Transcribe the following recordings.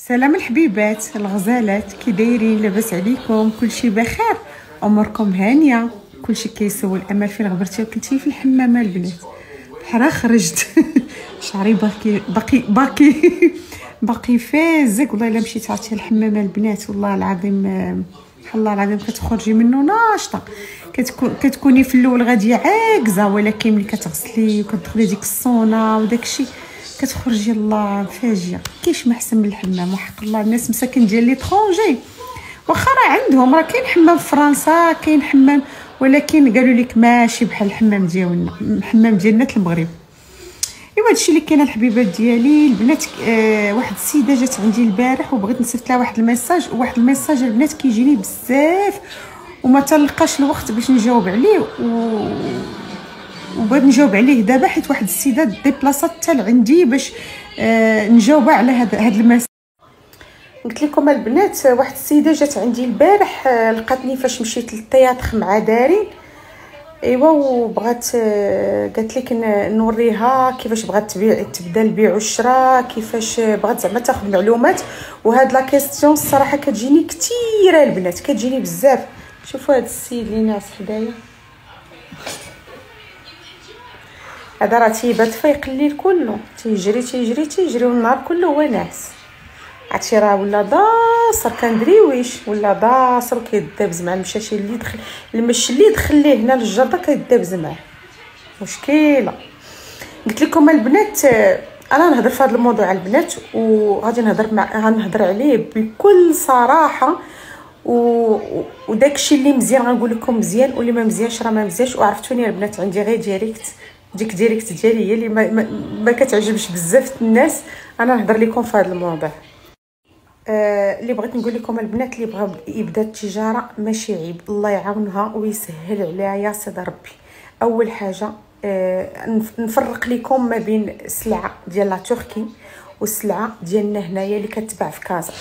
سلام الحبيبات الغزالات كي دايرين لاباس عليكم؟ كلشي بخير. أموركم هانية. كلشي كيسول أمل فين غبرتي كنتي في الحمامة البنات. بحال خرجت. شعري باقي باقي باقي باقي فازك. والله إلا مشيت عرفتي الحمامة البنات والله العظيم الله العظيم كتخرجي منه ناشطة. كتكون كتكوني في الأول غاديه عاكزة ولكن ملي كتغسلي وكتدخلي ديك الصونة وداكشي كتخرجي الله فاجئه كاينش ما احسن من الحمام؟ وحق الله الناس مساكن ديال ليترونجي. واخا راه عندهم راه كاين حمام في فرنسا كاين حمام ولكن قالوا لك ماشي بحال الحمام ديالنا الحمام ديالنا المغرب. إيوا هادشي اللي كاين الحبيبات ديالي البنات آه واحد السيدة جات عندي البارح وبغيت نصيفط لها واحد ال message واحد ال message البنات كيجيني بزاف وما تلقاش الوقت باش نجاوب عليه و وبغيت نجاوب عليه دابا حيت واحد السيدة ديبلاصات حتى لعندي باش آه نجاوبها على هاد هاد المسائل قلت لكم البنات واحد السيدة جات عندي البارح آه لقاتني فاش مشيت للتياتر مع دارين ايوا وبغات آه قالت لك نوريها كيفاش بغات تبيع تبدا البيع والشراء كيفاش بغات زعما تاخذ معلومات. وهاد la question الصراحة كتجيني كثيره البنات كتجيني بزاف. شوفوا هاد السيد اللي ناعس حدايا هذا راه تيبات فايق الليل كله. تيجري تيجري تيجري والنهار كله هو ناعس عرفتي راه ولا داصر كندريويش ولا داصر كيدابز مع المشاشي اللي دخل المش اللي دخل ليه هنا للجردة كيدابز معاه مشكلة. قلت لكم البنات أنا نهضر في هذا الموضوع البنات وغادي نهضر مع غنهضر عليه بكل صراحة. و... وداكشي اللي مزيان غنقول لكم مزيان واللي ما مزيانش راه ما مزيانش. وعرفتوني البنات عندي غير directe ديك directe ديالي هي اللي ما, ما, كتعجبش بزاف الناس. أنا نهضر لكم في هذا الموضوع. آه اللي بغيت نقول لكم البنات اللي بغاو يبدأ التجارة ماشي عيب. الله يعاونها ويسهل عليها يا سيدي ربي. أول حاجة آه نفرق لكم ما بين السلعه ديال la Turquie والسلعه ديالنا هنايا اللي كتباع في كازا.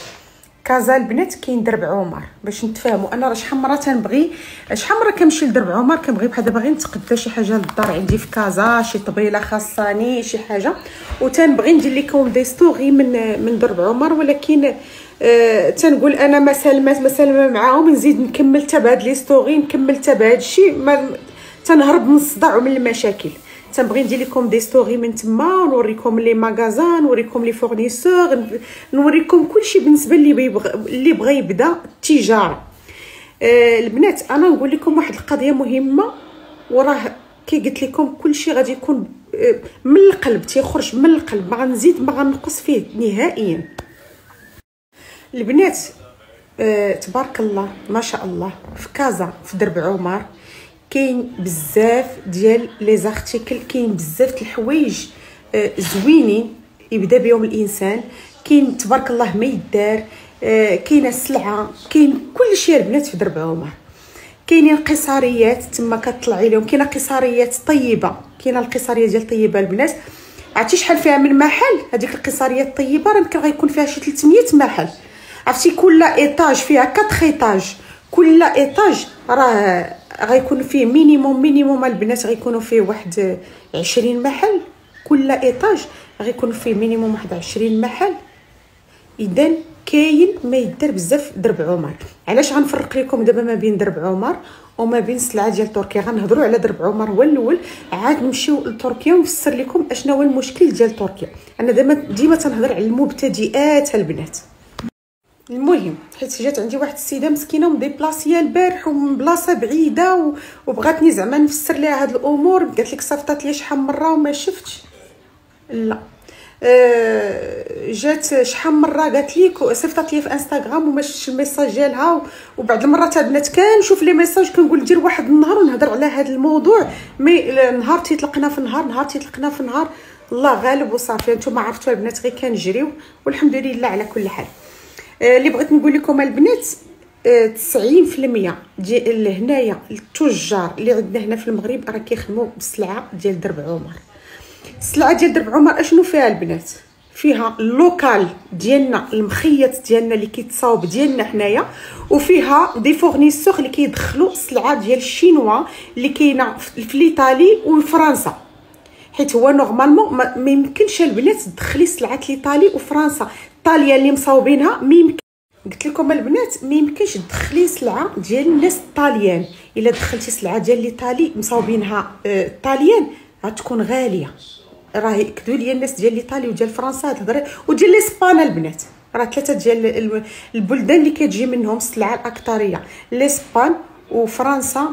كازا البنات كاين درب عمر. باش نتفاهموا أنا راه شحال مرة تنبغي شحال مرة كنمشي لدرب عمر كنبغي بحال دابا غير نتقدى شي حاجة للدار. عندي في كازا شي طبيلة خاصاني شي حاجة. وتنبغي ندير لكم des story من من درب عمر. ولكن آه تنقول أنا ما سالمات ما سالمه معاهم نزيد نكمل حتى بهاد les story نكمل الشيء ما تنهرب من الصداع ومن المشاكل. تنبغي ندير لكم des story من تما ونوريكم les magasins نوريكم les fournisseurs نوريكم كلشي بالنسبة اللي بيبغ... اللي بغى يبدا التجاره البنات أنا نقول لكم واحد القضية مهمه وراه كي قلت لكم كلشي غادي يكون من القلب تيخرج من القلب ما غنزيد ما غنقص فيه نهائيا البنات تبارك الله ما شاء الله في كازا في درب عمر كاين بزاف ديال لي زارتيكل كاين بزاف الحوايج آه زوينين يبدا بهم الإنسان. كاين تبارك الله ما يدار آه كاينة السلعة كاين كل شيء البنات في درب عمر كاينين قصاريات تما كطلعي لهم. كاينة قصاريات طيبة كاينة القصاريه ديال طيبة البنات. عرفتي شحال فيها من محل؟ هذيك القصاريات الطيبة راه يمكن غيكون فيها شي 300 محل. عرفتي كل إيطاج فيها 4 إيطاج. كل étage راه غيكون فيه minimum minimum البنات غيكونوا فيه واحد عشرين محل. كل étage غيكون فيه minimum واحد عشرين محل. اذا كاين ما يدار بزاف درب عمر. علاش غنفرق لكم دابا ما بين درب عمر وما بين السلعه ديال تركيا؟ غنهضروا على درب عمر هو الأول عاد نمشيو لتركيا ونفسر لكم اشنا هو المشكل ديال تركيا. أنا دابا ديما تنهضر على المبتدئات البنات. المهم حيت جات عندي واحد السيده مسكينه وم déplacée البارح ومن بلاصه بعيده و... وبغاتني زعما نفسر ليها هاد الأمور. قالت لك صيفطات لي شحال مرة وما شفتش. لا. أه جات شحال مرة قالت لك صيفطات لي في انستغرام وما شفتش ال message ديالها. وبعض المرات البنات كنشوف les messages كنقول ندير واحد النهار ونهضر على هذا الموضوع. mais نهار تيطلقنا في نهار نهار تيطلقنا في نهار. الله غالب وصافي نتوما عرفتوا البنات غير كنجريو والحمد لله على كل حال. اللي بغيت نقول لكم البنات 90% ديال هنايا التجار اللي عندنا هنا في المغرب راه كيخدموا بالسلعه ديال درب عمر. السلعه ديال درب عمر أشنو فيها البنات؟ فيها ال local ديالنا المخيط ديالنا اللي كيتصاوب ديالنا حنايا وفيها des fournisseurs اللي كيدخلوا السلعه ديال ال chinois اللي كاينة في الإيطالي وفرنسا. حيت هو نورمالمون ما يمكنش البنات تدخلي سلعة الإيطالي وفرنسا. الطاليان اللي مصاوبينها ما يمكن قلت لكم البنات ما يمكنش تدخلي سلعة ديال الناس الطاليان. إلا دخلتي سلعة ديال ليطالي مصاوبينها آه الطاليان غتكون غالية. راه يكدوا لي الناس ديال ليطالي وديال فرنسا تهضر وديال لاسبان البنات راه ثلاثة ديال البلدان اللي كتجي منهم السلعة الأكثرية. لاسبان وفرنسا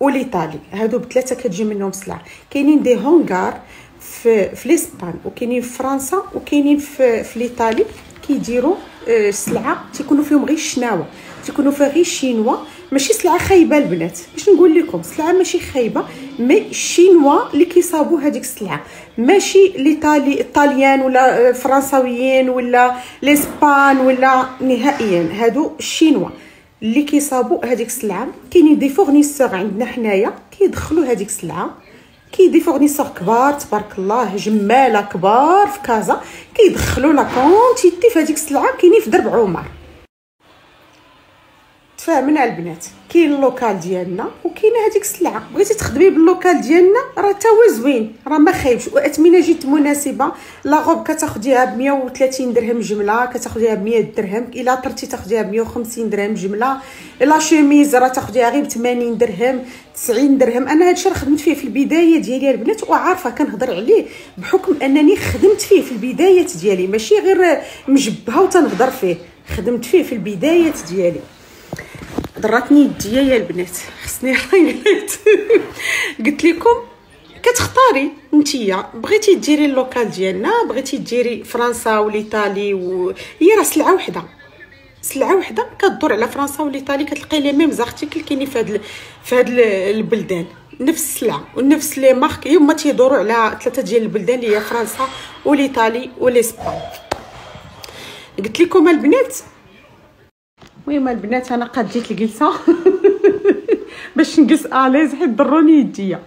وليطالي هادو بثلاثة كتجي منهم السلعه كاينين دي هونغار في في لاسبان وكاينين في فرنسا وكاينين في في ليطالي كيديروا السلعه آه، تيكونوا فيهم غير الشناوه تيكونوا فيها غير الشينوا ماشي سلعة خايبة البنات. باش نقول لكم سلعة ماشي خايبة مي الشينوا اللي كيصاوبوا هذيك السلعة. ماشي ليطالي الطاليان ولا فرنساويين ولا لإسبان ولا نهائيا. هادو الشينوا اللي كيصاوبوا هذيك السلعة. كاينين des fournisseurs عندنا حنايا كيدخلوا هذيك السلعة. كي des fournisseurs كبار تبارك الله جمالة كبار في كازا كيدخلوا la quantité في هذيك السلعة كاينين في درب عمر. تفاهمنا البنات. كاين ال local ديالنا وكاينه هذيك السلعه بغيتي تخدمي بال local ديالنا؟ راه تا هو زوين. راه ما خايبش. واثمنه جد مناسبة la robe كتاخديها ب 130 درهم جملة كتاخديها ب 100 درهم إلا طرتي تاخديها ب 150 درهم جملة. la chemise راه تاخديها غير ب 80 درهم 90 درهم. أنا هادشي راه خدمت فيه في البداية ديالي البنات وعارفة كنهضر عليه بحكم أنني خدمت فيه في البدايات ديالي. ماشي غير مجبهة وتنهضر فيه. خدمت فيه في البدايات ديالي. ضراتني يديا يا البنات. خصني ريت قلت لكم كتختاري نتيا. بغيتي ديري ال local ديالنا بغيتي ديري فرنسا وليطالي و هي راه سلعة وحدة. سلعة وحدة كدور على فرنسا وليطالي كتلقاي les mêmes articles كاينين في هاد في هاد البلدان. نفس السلعة ونفس les marques هما تيدوروا على ثلاثة ديال البلدان اللي هي فرنسا وليطالي وليسبان قلت لكم البنات المهم البنات أنا قد جيت الجلسه باش نجلس à l'aise حيت ضروني يديا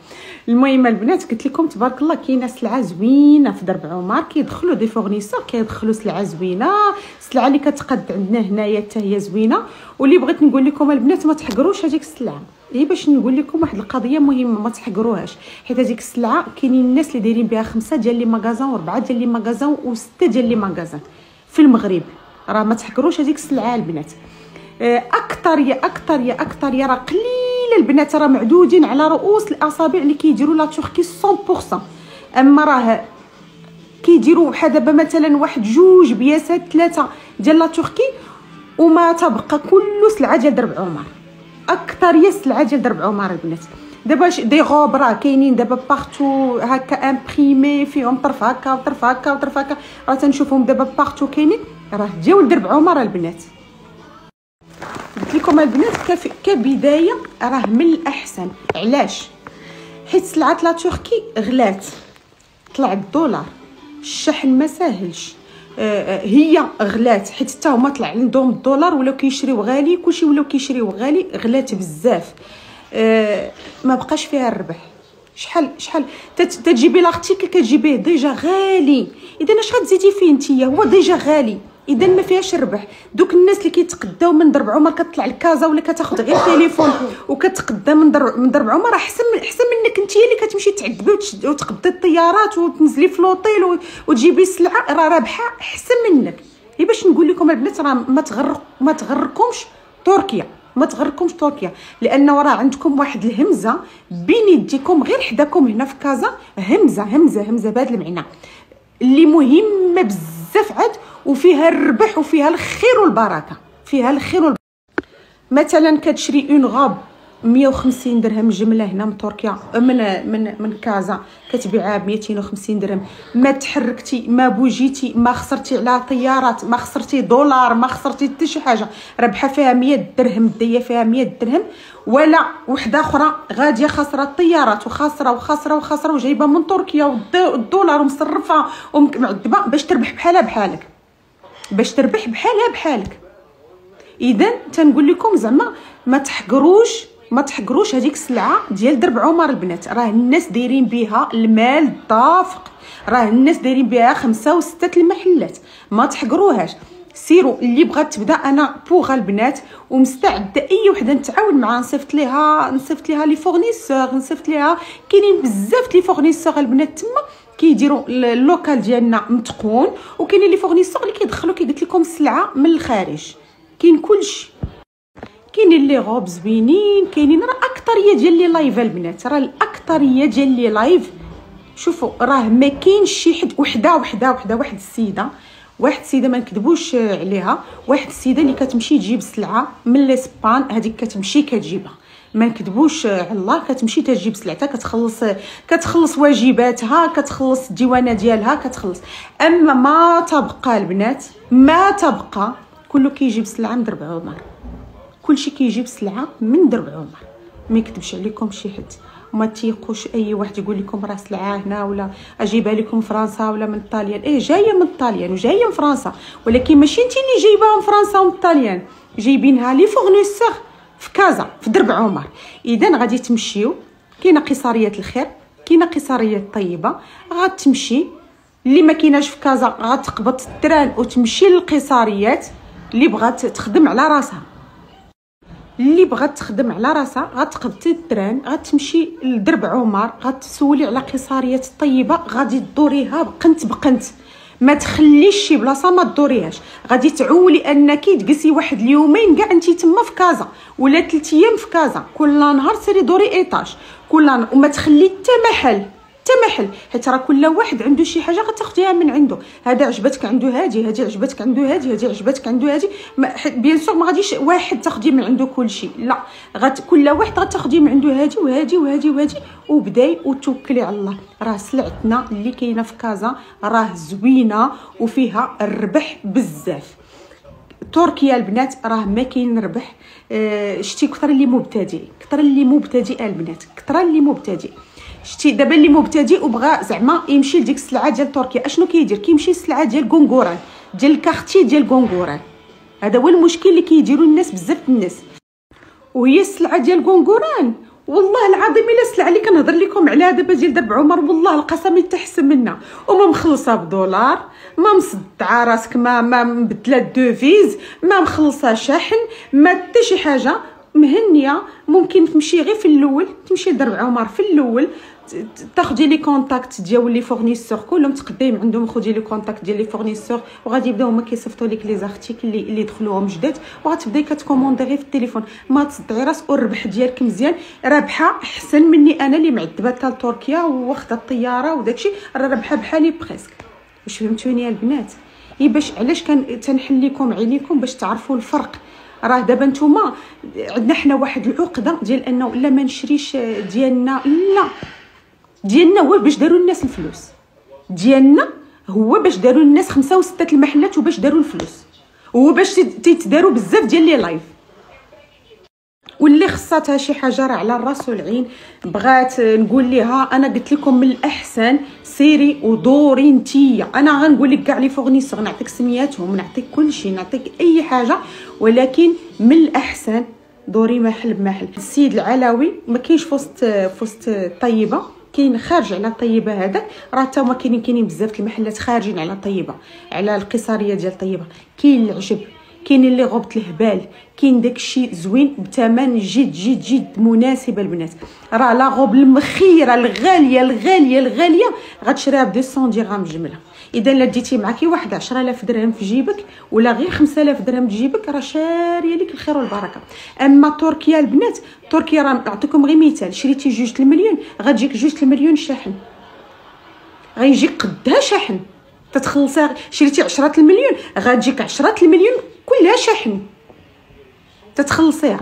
المهم البنات قلت لكم تبارك الله كاينة سلعة زوينة في درب عمر كيدخلوا des fournisseurs كيدخلوا سلعة زوينة. السلعه اللي كتقد عندنا هنايا حتى هي زوينة. واللي بغيت نقول لكم البنات ما تحقروش هذيك السلعة. هي باش نقول لكم واحد القضية مهمة ما تحقروهاش. حيت هذيك السلعة كاينين الناس اللي دايرين بها خمسة ديال لي ماغازان واربعه ديال لي ماغازان وستة ديال لي ماغازان في المغرب. راه ما تحقروش هذيك السلعة البنات. أكثر يا أكثر يا أكثر يا راه قليله البنات راه معدودين على رؤوس الأصابع اللي كيديروا لا تركي 100% أما راه كيديروا بحال دابا مثلا واحد جوج بياسات ثلاثة ديال la Turquie وما تبقى كل سلعة ديال درب عمر. أكثرية سلعة ديال درب عمر البنات. دابا des robes راه كاينين دابا partout هكا imprimé فيهم طرف هكا وطرف هكا وطرف هكا. راه تنشوفهم دابا partout كاينين. راه ديال درب عمر البنات. قلت لكم البنات كبداية راه من الأحسن. علاش؟ حيت سلعة la Turquie غلات. طلع الدولار الشحن ما ساهلش. آه، آه، هي غلات. حيت حتى هما طلع عندهم الدولار ولاو كيشريو غالي. كلشي ولاو كيشريو غالي غلات بزاف. آه، ما بقاش فيها الربح. شحال شحال؟ تجيبي l'article كتجيبيه déjà غالي. إذا اش غتزيدي فيه نتيا هو déjà غالي. اذا ما فيهاش الربح دوك الناس اللي كيتقداو من درب عمر كتطلع لكازا ولا كتاخذ غير تليفون وكتقدا من درب من درب عمر أحسن من أحسن منك أنت اللي كتمشي تعذبي وتقدي الطيارات وتنزلي في لوطيل وتجيبي السلعة. راه رابحة أحسن منك. هي باش نقول لكم البنات راه ما تغرق ما تغركمش تركيا. ما تغركمش تركيا. لأنه راه عندكم واحد الهمزة بين يديكم غير حداكم هنا في كازا. همزه همزه همزة بهذا المعنى. اللي مهمه بزاف عاد وفيها الربح وفيها الخير والبركة فيها الخير والبركة. مثلا كتشري اون غاب 150 درهم جملة هنا من تركيا من من من كازا. كتبيعها ب 250 درهم. ما تحركتي ما بوجيتي ما خسرتي على طيارات ما خسرتي دولار ما خسرتي حتى شي حاجة. ربحه فيها 100 درهم دية فيها 100 درهم ولا وحدة أخرى غادية خاسرة الطيارات وخاسرة وخاسرة وخاسرة وجايبة من تركيا والدولار ومصرفة ومعذبه باش تربح بحالها بحالك. باش تربح بحالها بحالك. اذا تنقول لكم زعما ما تحقروش ما تحقروش هذيك السلعة ديال درب عمر البنات. راه الناس دايرين بها المال الدافق راه الناس دايرين بها خمسة وستة المحلات. ما تحقروهاش. سيروا اللي بغات تبدأ أنا pour البنات ومستعدة أي وحدة نتعاون معها نصيفط ليها نصيفط ليها les fournisseurs نصيفط ليها كاينين بزاف les fournisseurs البنات تما. كيديروا ال local ديالنا متقون. وكاينين les fournisseurs اللي كيدخلوا كي قلت لكم السلعة من الخارج. كاين كلشي. كاينين les robes زوينين كاينين راه اكثريه ديال les lives البنات راه الاكثريه ديال les lives شوفوا راه ما كاينش شي حد وحدة وحدة وحدة واحد السيدة. واحد السيدة ما نكذبوش عليها. واحد السيدة اللي كتمشي تجيب السلعه من لاسبان هذيك كتمشي كتجيبها. ما نكذبوش على الله كتمشي تجيب سلعتها كتخلص كتخلص واجباتها كتخلص الديوانة ديالها كتخلص. أما ما تبقى البنات ما تبقى كله كيجيب سلعة درب عمر كلشي كيجيب سلعة من درب عمر ما يكذبش عليكم شي حد. ما تيقوش أي واحد يقول لكم راه سلعة هنا ولا أجيبها لكم فرنسا ولا من طاليان إيه جاية من طاليان وجاية من فرنسا. ولكن ماشي انت اللي جايباها من فرنسا ومن طاليان جايبينها les fournisseurs في كازا في درب عمر. إذا غادي تمشيو. كاينة قصاريه الخير كاينة قصاريه الطيبه غتمشي اللي ما كايناش في كازا غتقبط ال train وتمشي للقصاريات اللي بغات تخدم على راسها. اللي بغات تخدم على راسها غتقبط ال train غتمشي لدرب عمر غتسولي على قصاريات الطيبه غادي تدوريها بقنت بقنت. ما تخليش شي بلاصة ما تدوريهاش. غادي تعولي أنك تجلسي واحد اليومين كاع انت تما في كازا ولا 3 أيام في كازا. كل نهار سيري دوري étage. كل نهار وما تخلي حتى محل. حتى محل حيت راه كل واحد عنده شي حاجة غتاخديها من عنده. هذا عجبتك عنده هادي هادي عجبتك عنده هادي هادي عجبتك عنده هادي. bien sûr ما غاديش واحد تاخدي من عنده كل شيء لا غت كل واحد غتاخدي من عنده هادي وهادي وهادي وهادي. وبداي وتوكلي على الله. راه سلعتنا اللي كاينة في كازا راه زوينة وفيها الربح بزاف. تركيا البنات راه ما كاين ربح. آه شتي كثر اللي مبتدئ كثر اللي مبتدئه البنات كثر اللي مبتدئ. شتي دابا اللي مبتدئ وبغى زعما يمشي لديك السلعة ديال تركيا. أشنو كيدير؟ كيمشي للسلعة ديال غونغوران ديال الكارتي ديال غونغوران هذا هو المشكل اللي كيديروا الناس بزاف الناس. وهي السلعة ديال غونغوران والله العظيم إلا السلعة اللي كنهضر لكم عليها دابا ديال درب عمر والله القسم تحسن منا. وما مخلصة بدولار ما مصدعة راسك ما ما مبدلة devise ما مخلصة شحن ما حتى شي حاجة مهنية ممكن تمشي غير في الأول. تمشي لدرب عمر في الأول. تاخدي les contacts ديال les fournisseurs كلهم تقداي عندهم خدي les contacts ديال les fournisseurs وغادي يبداو هما كيصيفطوا لك les articles اللي اللي دخلوهم جداد وغتبداي كتكوموندي غير في التليفون. ما تصدعي راسك والربح ديالك مزيان. رابحه أحسن مني أنا اللي معذبة لتركيا واخده الطيارة وداكشي. راه رابحه بحالي presque. واش فهمتوني يا البنات؟ إي باش علاش كان تنحل لكم عينيكم باش تعرفوا الفرق؟ راه دابا نتوما عندنا حنا واحد العقدة ديال أنه لا ما نشريش ديالنا لا. ديالنا هو باش داروا الناس الفلوس. ديالنا هو باش داروا الناس خمسة وستة المحلات وباش داروا الفلوس. هو باش تيتداروا بزاف ديال les lives واللي خصاتها شي حاجة راه على الراس والعين بغات نقول لها أنا قلت لكم من الأحسن سيري ودوري نتيا. أنا غنقول لك كاع les fournisseurs نعطيك سمياتهم نعطيك كلشي نعطيك أي حاجة. ولكن من الأحسن دوري محل بمحل. السيد العلوي ما كاينش فوسط فوسط طيبة. كاين خارج على طيبه هذاك. راه حتى هما كاينين كاينين بزاف المحلات خارجين على طيبه على القصاريه ديال طيبه كاين العجب. كاينين اللي غبط الهبال كاين داكشي زوين بثمن جد جد جد مناسب البنات راه لا غوب المخيره الغالية الغالية الغالية غتشريها ب 200 درهم جملة. إذا لا ديتي معاكي واحد 10000 درهم في جيبك ولا غير 5000 درهم في جيبك راه شارية لك الخير والبركة. أما تركيا البنات تركيا راه نعطيكم غير مثال. شريتي جوج المليون غتجيك جوج المليون شاحن. غيجيك قدها شاحن. تتخلصها شريتي عشرة المليون غتجيك عشرة المليون كلها شحن. تتخلصيها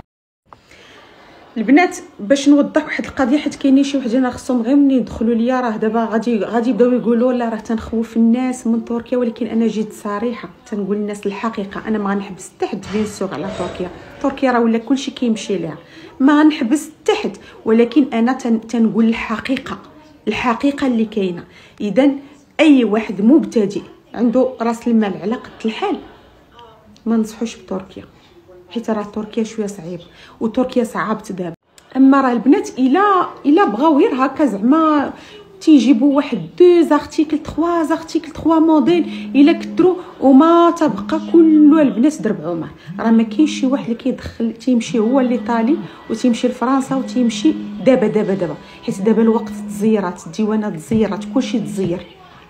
البنات باش نوضح واحد القضية حيت كاينين شي وحدين خصهم غير منين يدخلوا ليا راه دابا غادي غادي يبداو يقولوا لا راه تنخوف الناس من تركيا ولكن أنا جيت صريحة. تنقول للناس الحقيقة أنا ما غنحبس حتى حد bien sûr على تركيا. تركيا راه ولا كلشي كيمشي ليها. ما غنحبس حتى حد ولكن أنا تن تنقول الحقيقة. الحقيقة اللي كاينة. اذا أي واحد مبتدئ عنده رأس المال على قد الحال. ما نصحوش بتركيا حيت راه تركيا شوية صعيب وتركيا صعبت دابا. أما راه البنات إلا إلا بغاو غير هكا زعما تيجيبوا واحد deux articles trois articles trois modèles إلا كثروا وما تبقى كله البنات درب عمر. راه ما كاينش شي واحد اللي كيدخل تيمشي هو l'Italie وتيمشي لفرنسا وتيمشي دابا دابا دابا. حيت دابا الوقت تزيرات الديوانات تزيرات كلشي تزير.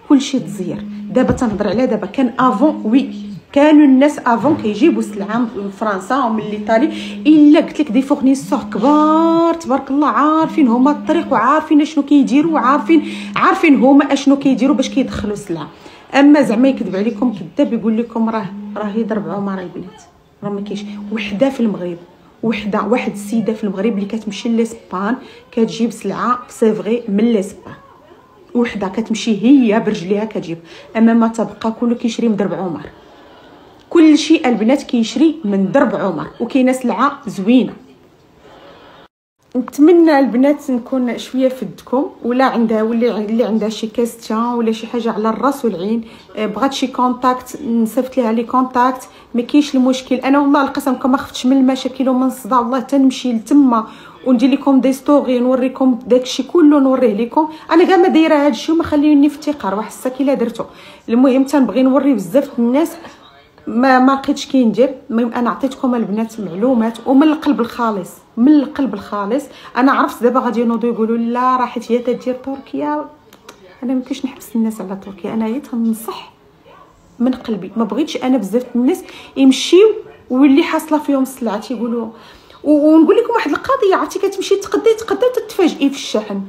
كلشي تزير. دابا تنهضر على دابا كان avant oui كانوا الناس avant كيجيبوا سلعه من فرنسا ومن Italie إلا قلت لك des fournisseurs كبار تبارك الله عارفين هما الطريق وعارفين أشنو كيديروا وعارفين عارفين هما أشنو كيديروا باش كيدخلوا السلعة. أما زعما يكذب عليكم كذاب يقول لكم راه راه يضرب عمر البنات. راه ما كاينش. وحدة في المغرب وحدة واحد السيدة في المغرب اللي كتمشي لإسبان كتجيب سلعة سي فغي من لإسبان. وحده كتمشي هي برجليها كتجيب. أما ما تبقى كله كيشري من درب عمر. كل شيء البنات كيشري من درب عمر. وكاينة سلعة زوينة. نتمنى البنات نكون شوية فدتكم. ولا عندها ولا اللي عندها شي question ولا شي حاجة على الرأس والعين. آه، بغات شي contact نصيفط ليها les contacts ما كاينش المشكل. أنا والله القسم كما ما خفتش من المشاكل ومن الصداع والله تنمشي لتما. وندير لكم des stories نوريكم داكشي كله نوريه لكم أنا كاع ما دايرة هادشي وما خليوني في افتقار واحد الساكيله درتو. المهم تنبغي نوري بزاف الناس ما ما لقيتش كي ندير. المهم أنا عطيتكم البنات معلومات ومن القلب الخالص من القلب الخالص. أنا عرفت دابا غادي ينوضوا يقولوا لا راه حيت هي تدير تركيا أنا ما كاينش نحبس الناس على تركيا. أنا هي تنصح من قلبي. ما بغيتش أنا بزاف الناس يمشيو واللي حاصلة فيهم السلعة تيقولوا ونقول لكم واحد القضية عرفتي كتمشي تقدي تقدي تتفاجئي في الشحن.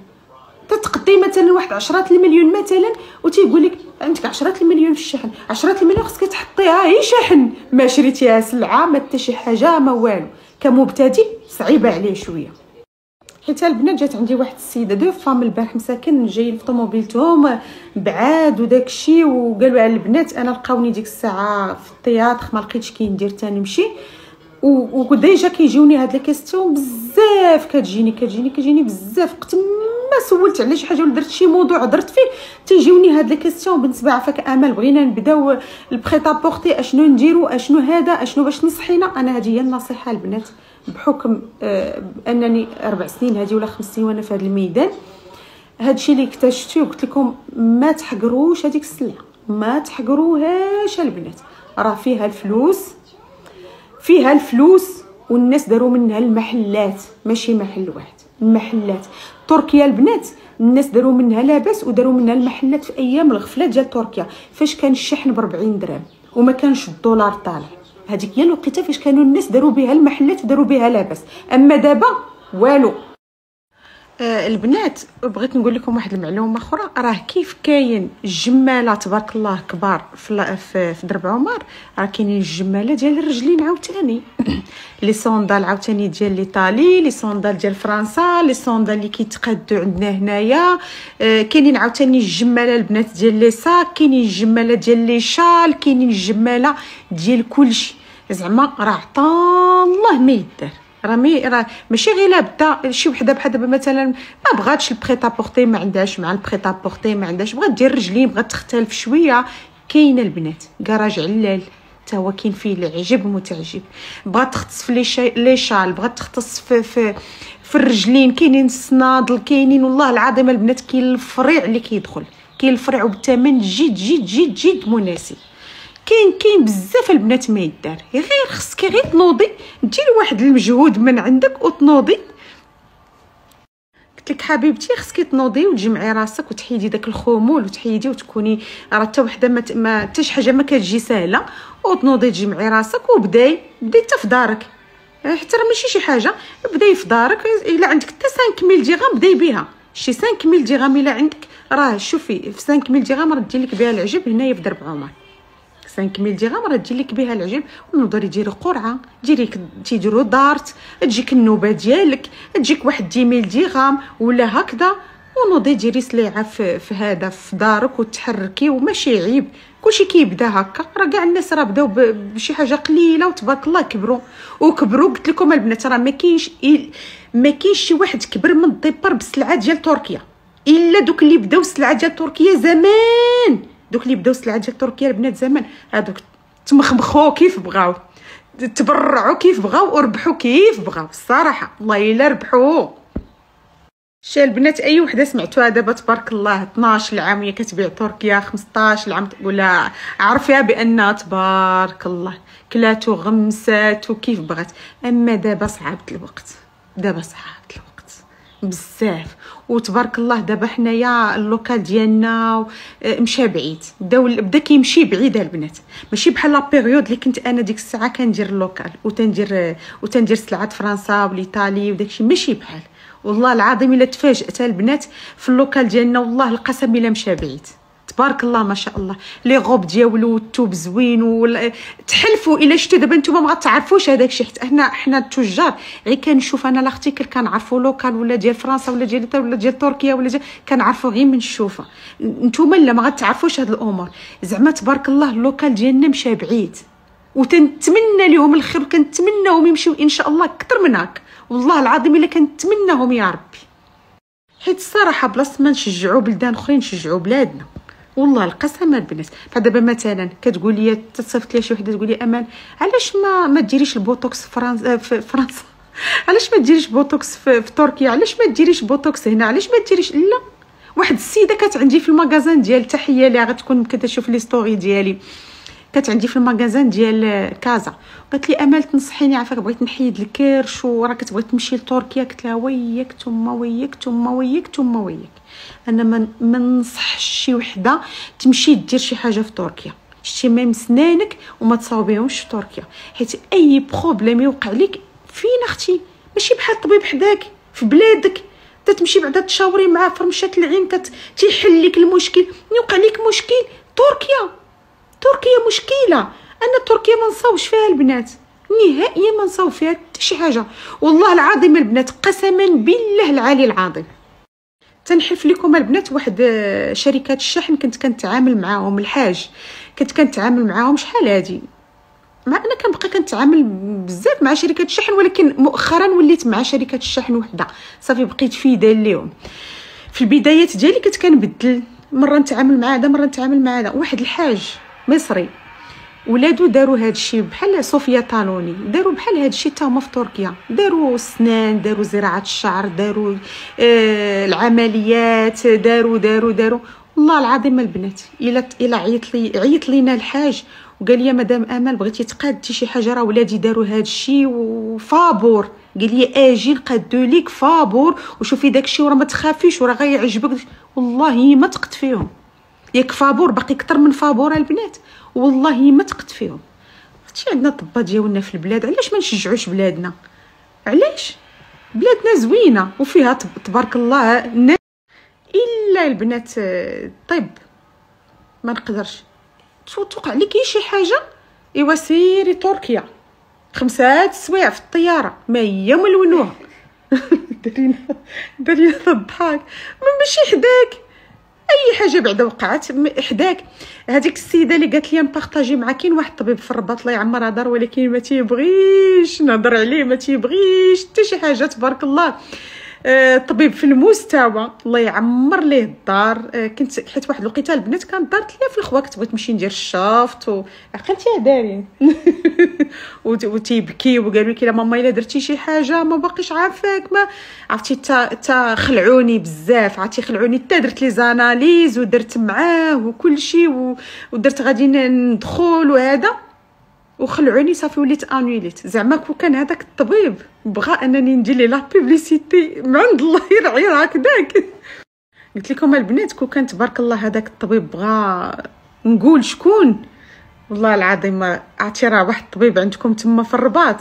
تتقدي مثلا واحد عشرات المليون مثلا وتيقول لك عندك عشرات المليون في الشحن. عشرات المليون خصك تحطيها هي شحن. ما شريتيها سلعة ما حتى شي حاجة ما والو. كمبتدئ صعيبة عليه شوية. حيت البنات جات عندي واحد السيدة deux femmes البارح مساكن جايين في طوموبيلتهم بعاد وداك الشيء وقالوا على البنات أنا لقاوني ديك الساعة في ال théâtre ما لقيتش كي ندير تاني نمشي و déjà كيجيوني هاد les questions بزاف كتجيني كتجيني كتجيني بزاف. قلت ما سولت على شي حاجة ولا درت شي موضوع هضرت فيه. تيجيوني هاد les questions بالنسبة عفاك أمل بغينا نبداو ال prêt-à-porter أشنو نديرو أشنو هذا أشنو باش تنصحينا أنا هذه هي النصيحة البنات بحكم آه أنني أربع سنين هذه ولا خمس سنين وأنا في هذا الميدان. هادشي اللي اكتشفتو وقلت لكم ما تحقروش هذيك السلعة. ما تحقروهاش البنات. راه فيها الفلوس فيها الفلوس والناس داروا منها المحلات ماشي محل واحد المحلات. تركيا البنات الناس داروا منها لاباس وداروا منها المحلات في أيام الغفلة ديال تركيا. فاش كان الشحن ب 40 درهم وما كانش الدولار طالع. هذيك هي الوقيتة فاش كانوا الناس داروا بها المحلات وداروا بها لاباس. أما دابا والو. آه البنات بغيت نقول لكم واحد المعلومة أخرى. راه كيف كاين الجماله تبارك الله كبار في, في, درب عمر راه كاينين الجماله ديال الرجلين عاوتاني. لي صوندال عاوتاني ديال ليطالي لي صوندال ديال فرنسا لي صوندال اللي كيتقادوا عندنا هنايا. آه كاينين عاوتاني الجماله البنات ديال les sacs كاينين الجماله ديال les châles كاينين الجماله ديال كلشي. زعما راه عطا الله ما يدار. راه mais راه ماشي غير لابده شي وحده بحال دابا مثلا ما بغاتش ال prêt-à-porter ما عندهاش مع ال prêt-à-porter ما عندهاش بغات دير رجلين بغات تختلف شوية. كاينة البنات كراج علال حتى هو كاين فيه العجب متعجب بغات تختص في les châles بغات تختص في في في الرجلين كاينين الصنادل كاينين والله العظيم البنات كاين الفريع اللي كيدخل. كاين الفريع وبثمن جد جد جد جد مناسب. كاين كاين بزاف البنات ما يدار. غير خصك غير تنوضي ديري واحد المجهود من عندك وتنوضي. قلت لك حبيبتي خصك تنوضي وتجمعي راسك وتحيدي داك الخمول وتحيدي وتكوني راه حتى وحدة ما حتى شي حاجة ما كتجي سهلة. وتنوضي تجمعي راسك وبداي بداي حتى في دارك. حتى راه ماشي شي حاجة بداي في دارك. إلا عندك حتى 5000 درهم بداي بها شي 5000 درهم إلا عندك راه شوفي في 5000 درهم راه دير لك بها العجب هنايا في درب عمر 5000 درهم راه تجي لك بها العجب ونوضري ديري قرعه ديري تيديروا دارت تجيك النوبة ديالك تجيك واحد 10000 درهم ولا هكذا ونوضي ديري سليعه في, في هذا في دارك وتحركي وماشي عيب. كلشي كيبدا هكا. راه كاع الناس راه بداو بشي حاجة قليلة وتبارك الله كبروا. وكبروا قلت لكم البنات راه ما كاينش ما كاينش شي واحد كبر من الديبار بالسلعه ديال تركيا. إلا دوك اللي بداو السلعه ديال تركيا زمان. دوك اللي بداو السلعه ديال تركيا البنات زمان. هذوك تمخمخو كيف بغاو تبرعوا كيف بغاو وربحوا كيف بغاو. الصراحة والله إلا ربحوا شا البنات أي وحدة سمعتوها دابا تبارك الله 12 عام وهي كتبيع تركيا 15 عام تقول عرفيها بانها تبارك الله كلاتو غمسات وكيف بغات. أما دابا صعبت الوقت دابا صعبت الوقت بزاف. وتبارك الله دابا حنايا ال local ديالنا آه، مشى بعيد. بداو بدا كيمشي بعيد البنات. ماشي بحال la période اللي كنت أنا ديك الساعة كندير ال local وتندير آه، وتندير سلعات فرنسا و l'Italie وداكشي ماشي بحال. والله العظيم إلا تفاجأت البنات في ال local ديالنا والله القسم إلا مشى بعيد. تبارك الله ما شاء الله. les robes ديالو التوب زوين تحلفوا إلا شفتوا دابا نتوما ما غتعرفوش هذاك الشيء حيت حنا حنا التجار غير كنشوف أنا l'article كنعرفوا local ولا ديال فرنسا ولا ديال ولا ديال تركيا ولا ديال كنعرفوا غير من الشوفه نتوما لا ما غتعرفوش هاد الأمور. زعما تبارك الله ال local ديالنا مشى بعيد. وتنتمنى لهم الخير وكنتمناهم يمشيو إن شاء الله أكثر من هكا والله العظيم إلا كنتمناهم يا ربي. حيت الصراحة بلاصة ما نشجعوا بلدان أخرين نشجعوا بلادنا. والله القسم البنات فدابا مثلا كتقول لي تصيفط لي شي وحدة تقول لي أمان علاش ما ما ديريش البوتوكس فرنسا في فرنسا؟ علاش ما ديريش بوتوكس في, في تركيا؟ علاش ما ديريش بوتوكس هنا؟ علاش ما ديريش لا. واحد السيدة كانت عندي في ال magasin ديال تحية ليها غتكون كتشوف لي story ديالي. كانت عندي في ال magasin ديال كازا. قالت لي أمل تنصحيني عافاك بغيت نحيد الكرش وراه كتبغي تمشي لتركيا. قلت لها وياك ثم وياك ثم وياك ثم وياك. أنا ما ننصحش شي وحدة تمشي دير شي حاجة في تركيا. شتي ميم سنانك وما تصاوبيهمش في تركيا. حيت أي problème يوقع لك فين أختي؟ ماشي بحال الطبيب حداك في بلادك. تمشي بعدا تشاوري معاه فرمشه العين تيحل لك المشكل. يوقع لك مشكل؟ تركيا. تركيا مشكلة. أنا تركيا ما نصاوش فيها البنات. نهائيا ما نصاوب فيها حتى شي حاجة. والله العظيم البنات قسما بالله العلي العظيم. تنحلف لكم البنات واحد آه، شركات الشحن كنت كنتعامل معاهم الحاج كنت كنتعامل معاهم شحال هادي. ما أنا كنبقى كنتعامل بزاف مع شركات الشحن ولكن مؤخرا وليت مع شركات الشحن وحدة. صافي بقيت فيدال ليهم. في البدايات ديالي كنت كنبدل مرة نتعامل مع هذا مرة نتعامل مع هذا. واحد الحاج مصري ولادو داروا هاد الشيء بحال صوفيا طالوني داروا بحال هاد الشيء حتى هما في تركيا. داروا السنان داروا زراعة الشعر داروا آه العمليات داروا داروا داروا والله العظيم البنات إلا إلا عيط لي عيط لينا الحاج. وقال لي مدام أمل بغيتي تقادتي شي حاجة راه ولادي داروا هاد الشيء وفابور. قال لي آجي نقادو ليك فابور وشوفي داكشي وراه ما تخافيش وراه غيعجبك. والله ما تقت فيهم. ياك فابور باقي أكثر من فابور البنات. والله ما تقت فيهم. هادشي عندنا طبا ديالنا في البلاد علاش ما نشجعوش بلادنا؟ علاش؟ بلادنا زوينة وفيها تبارك الله إلا البنات طب ما نقدرش. توقع لك شي حاجة؟ إيوا سيري تركيا. خمسة سوايع في الطيارة ما هي ملونوها. دارينا دارينا الضحك ماشي حداك. أي حاجة بعدا وقعت حداك هذيك السيدة اللي قالت لي نبارطاجي مع كاين واحد الطبيب في الرباط الله يعمرها دار ولكن ما تيبغيش نهضر عليه ما تيبغيش حتى شي حاجة تبارك الله. طبيب في المستوى. الله يعمر ليه الدار. آه، كنت حيت واحد الوقيته البنات كانت دارت ليا الخوا كنت بغيت نمشي ندير الشافط عقلتي دارين وتيبكي وقالوا لي ماما إلا درتي شي حاجة ما باقيش عافاك ما عرفتي تا تا خلعوني بزاف عرفتي خلعوني حتى درت les analyses ودرت معاه وكل شيء ودرت غادي ندخل وهذا. وخلعوني صافي وليت وليت زعما كون كان هذاك الطبيب بغى أنني ندير لي la publicité من عند الله يرعي هكذاك. قلت لكم البنات كون كان تبارك الله هذاك الطبيب بغى نقول شكون؟ والله العظيم عرفتي راه واحد الطبيب عندكم تما في الرباط.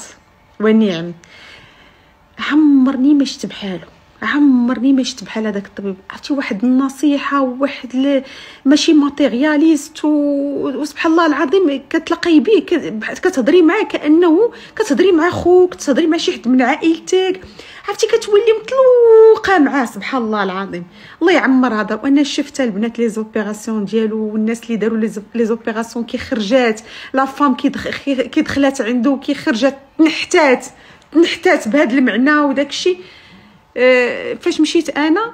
ونعم. عمرني ما شفت بحالو. عمرني ما شفت بحال هذاك الطبيب. عرفتي واحد النصيحة وواحد. ماشي ماتيرياليست و... وسبحان الله العظيم كتلاقي به كتهضري معاه كانه كتهضري مع خوك كتهضري مع شي حد من عائلتك. عرفتي كتولي مطلوقه معاه سبحان الله العظيم. الله يعمر هذا. وأنا شفت البنات les opérations ديالو والناس اللي داروا les opérations كي خرجات. la femme كي دخلات عنده كي خرجت نحتات نحتات بهذا المعنى وداك الشيء. فاش مشيت أنا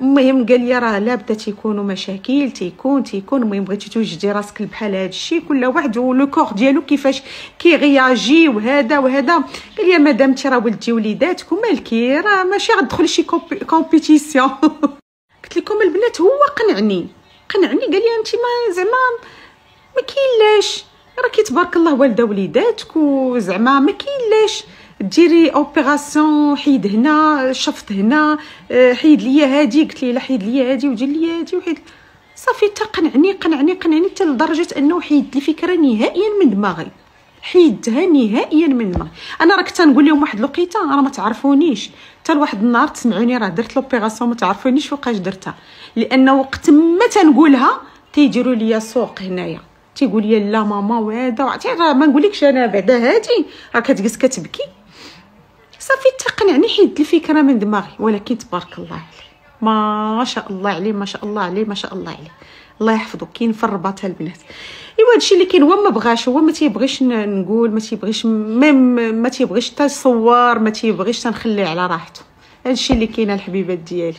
المهم قال لي راه لابد تيكونوا مشاكل تيكون تيكون المهم بغيتي توجدي راسك بحال هذا الشيء كل واحد و le corps ديالو كيفاش كيغياجي وهذا وهذا. قال لي مادام انت راه ولدتي وليداتك ومالكي راه ماشي غتدخلي شي compétition قلت لكم البنات هو قنعني قنعني. قال لي انت ما زعما ما كاين راكي تبارك الله والدة وليداتك وزعما ما كاين ديري opération حيد هنا شفط هنا آه، حيد ليا هادي قلت لي لا حيد ليا هادي ودير ليا هادي وحيد. صافي تقنعني قنعني قنعني حتى لدرجة أنه حيد لي فكرة نهائيا من دماغي. حيدتها نهائيا من دماغي. أنا راك تنقول لهم واحد الوقيتة راه ما تعرفونيش. حتى لواحد النهار تسمعوني راه درت لوبيراسيون ما تعرفونيش فوقاش درتها. لأن وقت ما تنقولها تيديروا ليا سوق هنايا. تيقول لي لا ماما وهذا. راه ما نقولكش أنا بعدا هادي. راه كتجلس كتبكي. صافي تقنعني حيد الفكرة من دماغي ولكن تبارك الله عليه. ما شاء الله عليه ما شاء الله عليه ما شاء الله عليه. الله يحفظه كاين في الرباط البنات إيوا هادشي اللي كاين هو ما بغاش هو ما تيبغيش نقول ما تيبغيش ما تيبغيش تصور ما تيبغيش تنخليه على راحته. هادشي اللي كاين الحبيبات ديالي.